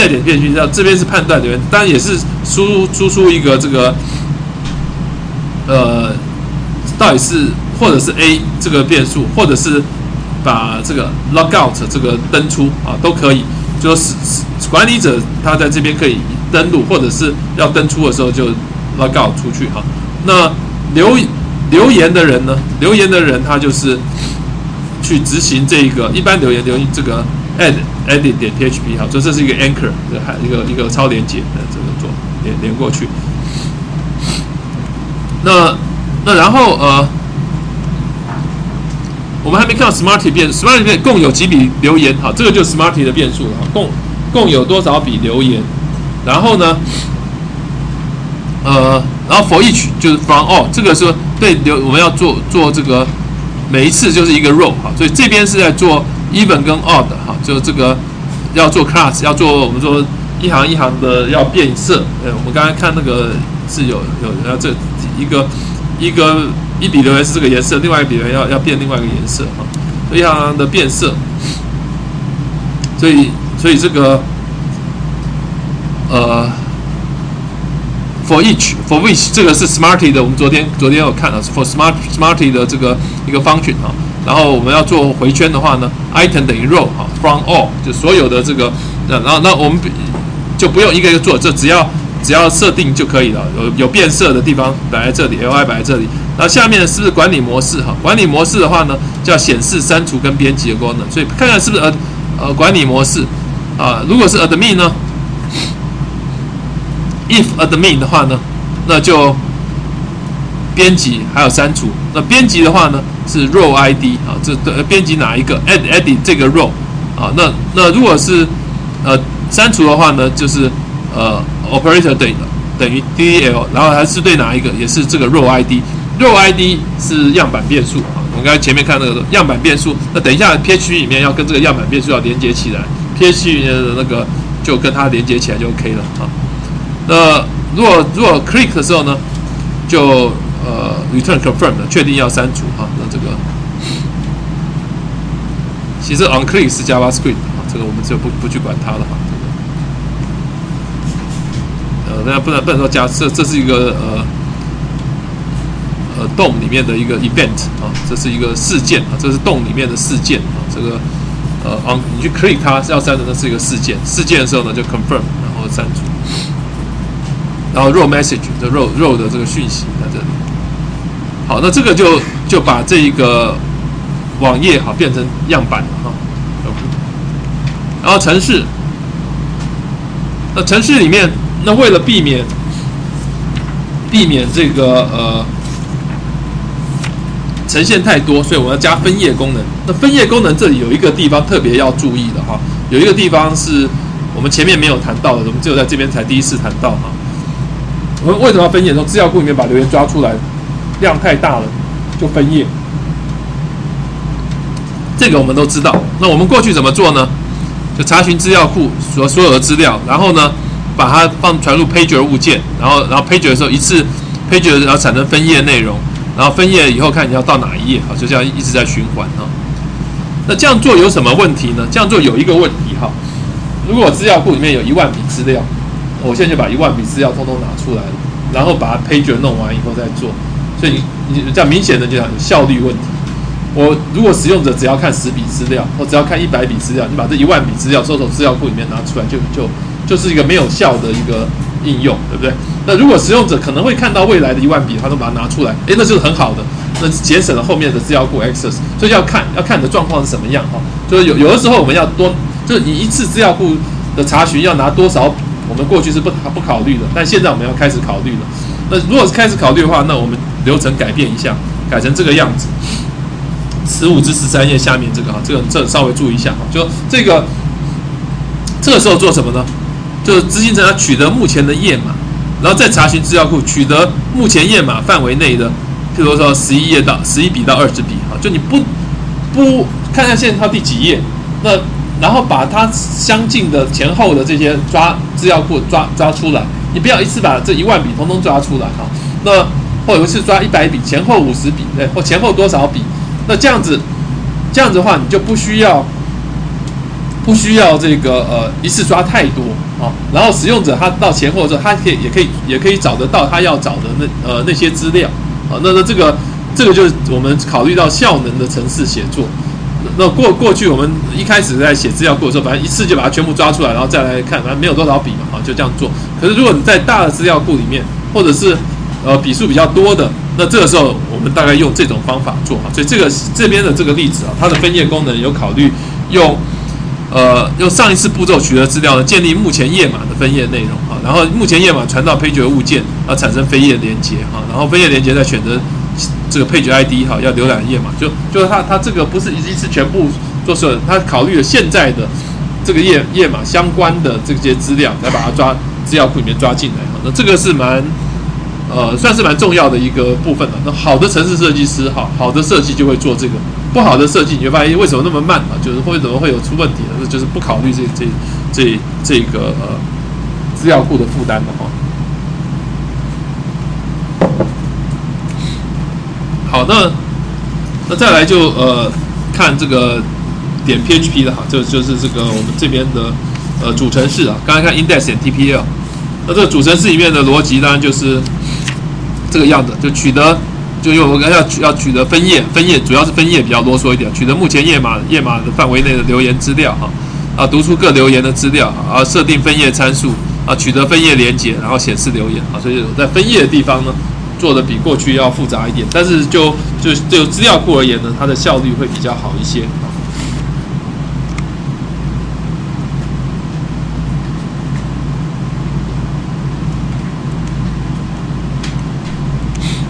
带点变序，这这边是判断留言，当然也是输输出一个这个呃，到底是或者是 A 这个变数，或者是把这个 logout 这个登出啊，都可以。就是管理者他在这边可以登录，或者是要登出的时候就 logout 出去哈。那留留言的人呢？留言的人他就是去执行这个一般留言留言这个 add edit 点 php 哈，所以这是一个 anchor 一个一个超连接的这个做连连过去。那那然后呃。我们还没看到 Smarty 变 Smarty 变共有几笔留言？哈，这个就是 Smarty 的变数了。共共有多少笔留言？然后呢？呃，然后 For each 就是 From all，这个是对留我们要做做这个每一次就是一个 row 哈，所以这边是在做 even 跟 odd 哈，就这个要做 class 要做我们说一行一行的要变色。呃，我们刚才看那个是有有要这一个一个。一笔留言是这个颜色，另外一笔留言要要变另外一个颜色哈，所以它的变色，所以所以这个呃，for each for which 这个是 Smarty 的，我们昨天昨天有看了 for smart Smarty 的这个一个 function 哈，然后我们要做回圈的话呢，item 等于 row 哈，from all 就所有的这个，那然后那我们就不用一个一个做，这只要只要设定就可以了，有有变色的地方摆在这里，li 摆在这里。那下面是不是管理模式？哈，管理模式的话呢，叫显示、删除跟编辑的功能。所以看看是不是呃呃管理模式啊？如果是 admin 呢？if admin 的话呢，那就编辑还有删除。那编辑的话呢是 row ID 啊，这的编辑哪一个？add edit 这个 row 啊？那那如果是呃删除的话呢，就是呃 operator 等等于 del，然后还是对哪一个？也是这个 row ID。row ID 是样板变数啊，我们刚才前面看那个样板变数，那等一下 PHP 里面要跟这个样板变数要连接起来，PHP 的那个就跟它连接起来就 OK 了啊。那如果如果 click 的时候呢，就呃 return confirm 的确定要删除哈，那这个其实 on click 是 JavaScript 啊，这个我们就不不去管它了哈。呃，那不能不能说加这这是一个呃。呃，洞里面的一个 event 啊，这是一个事件啊，这是洞里面的事件啊。这个呃，on 你去 click 它要删的，那是一个事件。事件的时候呢，就 confirm，然后删除。然后 row message 的 row row 的这个讯息在这里。好，那这个就就把这一个网页哈变成样板了哈。然后城市，那城市里面，那为了避免避免这个呃。呈现太多，所以我们要加分页功能。那分页功能这里有一个地方特别要注意的哈，有一个地方是我们前面没有谈到的，我们只有在这边才第一次谈到哈。我们为什么要分页？从资料库里面把留言抓出来，量太大了就分页。这个我们都知道。那我们过去怎么做呢？就查询资料库所所有的资料，然后呢把它放传入 Page 物件，然后然后 Page 的时候一次 Pager 然后产生分页内容。然后分页以后看你要到哪一页啊，就这样一直在循环哈。那这样做有什么问题呢？这样做有一个问题哈。如果资料库里面有一万笔资料，我现在就把一万笔资料通通拿出来，然后把 page 弄完以后再做。所以你你这样明显的就讲效率问题。我如果使用者只要看十笔资料，或只要看一百笔资料，你把这一万笔资料收从资料库里面拿出来，就就就是一个没有效的一个。应用对不对？那如果使用者可能会看到未来的一万笔，他都把它拿出来，诶，那就是很好的，那节省了后面的资料库 access。所以要看要看你的状况是什么样哈。就是有有的时候我们要多，就是你一次资料库的查询要拿多少笔，我们过去是不不考虑的，但现在我们要开始考虑了。那如果是开始考虑的话，那我们流程改变一下，改成这个样子。十五至十三页下面这个哈，这个这稍微注意一下哈，就这个这个时候做什么呢？就是执行层要取得目前的页码，然后再查询资料库，取得目前页码范围内的，譬如说十一页到十一笔到二十笔啊，就你不不看看现在它第几页，那然后把它相近的前后的这些抓资料库抓抓出来，你不要一次把这一万笔通通抓出来哈，那或者是抓一百笔前后五十笔对，或前后多少笔，那这样子这样子的话，你就不需要不需要这个呃一次抓太多。啊，然后使用者他到前后的时候，他可以也可以也可以找得到他要找的那呃那些资料啊，那那这个这个就是我们考虑到效能的城市写作。那过过去我们一开始在写资料库的时候，反正一次就把它全部抓出来，然后再来看，反正没有多少笔嘛，啊，就这样做。可是如果你在大的资料库里面，或者是呃笔数比较多的，那这个时候我们大概用这种方法做啊。所以这个这边的这个例子啊，它的分页功能有考虑用。呃，用上一次步骤取得资料呢，建立目前页码的分页内容啊，然后目前页码传到 page 物件啊，产生分页连接哈，然后分页连接再选择这个 page ID 哈，要浏览页码，就就是它它这个不是一次全部做所有，它考虑了现在的这个页页码相关的这些资料，来把它抓资料库里面抓进来哈，那这个是蛮呃算是蛮重要的一个部分了。那好的城市设计师哈，好的设计就会做这个。不好的设计，你会发现为什么那么慢啊？就是会怎么会有出问题呢？就是不考虑这这这这个呃资料库的负担的哈。好，那那再来就呃看这个点 PHP 的哈，就就是这个我们这边的呃主程式啊。刚才看 index 点 TPL，那这个主程式里面的逻辑当然就是这个样子，就取得。就因为我们要取要取得分页，分页主要是分页比较啰嗦一点，取得目前页码页码的范围内的留言资料哈，啊读出各留言的资料啊，设定分页参数啊，取得分页连接，然后显示留言啊，所以我在分页的地方呢，做的比过去要复杂一点，但是就就就资料库而言呢，它的效率会比较好一些。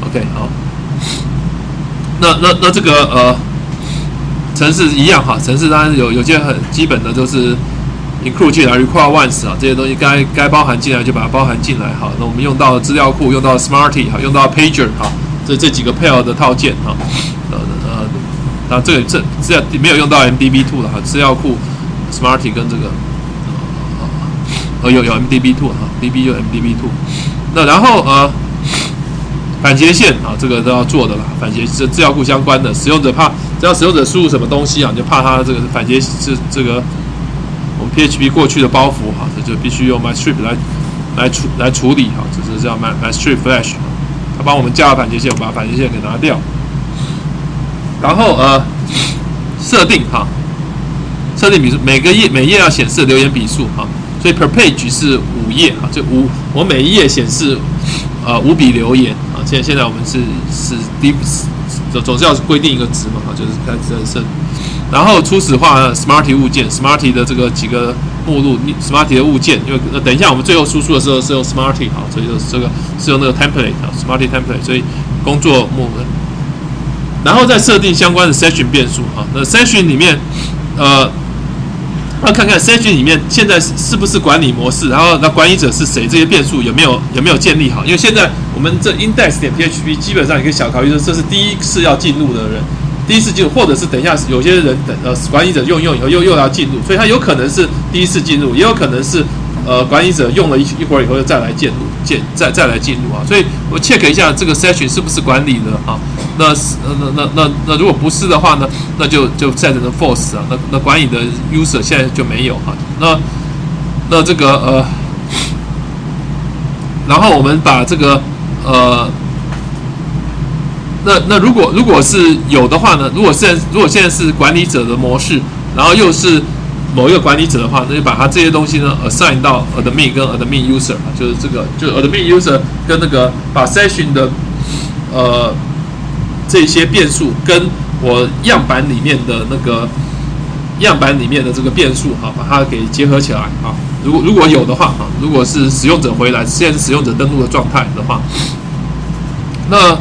OK，好。那那那这个呃，城市一样哈，城市当然有有些很基本的，就是 include 进来 require once 啊，这些东西该该包含进来就把它包含进来哈。那我们用到资料库，用到 Smarty 哈，用到 Pager 哈，这这几个 pair 的套件哈，呃呃，那这个这资料没有用到 MDB two 的哈，资料库 Smarty 跟这个呃有有 MDB two 哈，DB 有 MDB two，那然后呃。反斜线啊，这个都要做的啦。反斜是资料库相关的，使用者怕只要使用者输入什么东西啊，就怕它这个反斜这这个我们 PHP 过去的包袱哈，这就必须用 MyStrip 来来处来处理哈，就是叫 My MyStrip Flash，它帮我们加了反斜线，我们把反斜线给拿掉。然后呃，设定哈，设定笔数每个页每页要显示留言笔数哈，所以 per page 是五页哈，就五我每一页显示呃五笔留言。现现在我们是是第总总是要规定一个值嘛，哈，就是开始设。然后初始化 Smarty 物件，Smarty 的这个几个目录，Smarty 的物件，因为等一下我们最后输出的时候是用 Smarty 哈，所以就是这个是用那个 template 啊，Smarty template，所以工作目录。然后再设定相关的 session 变数啊，那 session 里面呃。那看看 C 区里面现在是不是管理模式，然后那管理者是谁，这些变数有没有有没有建立好？因为现在我们这 index 点 php 基本上一个小考虑说，这是第一次要进入的人，第一次进入，或者是等一下有些人等呃管理者用用以后又又要进入，所以他有可能是第一次进入，也有可能是呃管理者用了一一会儿以后又再来进入进再再来进入啊，所以我 check 一下这个 session 是不是管理的啊？那是那那那那如果不是的话呢，那就就 set 成 false 啊。那那管理的 user 现在就没有哈。那那这个呃，然后我们把这个呃，那那如果如果是有的话呢，如果现在如果现在是管理者的模式，然后又是某一个管理者的话，那就把他这些东西呢 assign 到 admin 跟 admin user 就是这个就 admin user 跟那个把 session 的呃。这些变数跟我样板里面的那个样板里面的这个变数哈，把它给结合起来啊。如果如果有的话啊，如果是使用者回来，现在是使用者登录的状态的话，那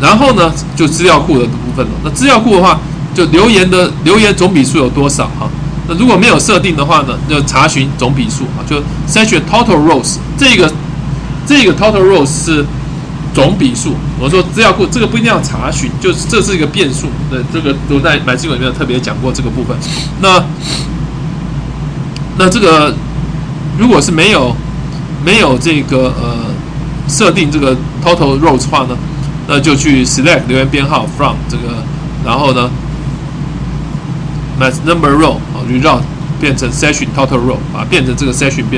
然后呢，就资料库的部分了。那资料库的话，就留言的留言总笔数有多少哈？那如果没有设定的话呢，就查询总笔数啊，就筛选 total rows。这个这个 total rows 是。总笔数，我说资料库这个不一定要查询，就是这是一个变数。对，这个都在买新闻里面特别讲过这个部分。那那这个如果是没有没有这个呃设定这个 total rows 的话呢，那就去 select 留言编号 from 这个，然后呢那 number row 啊，就让变成 session total row 啊，变成这个 session 变。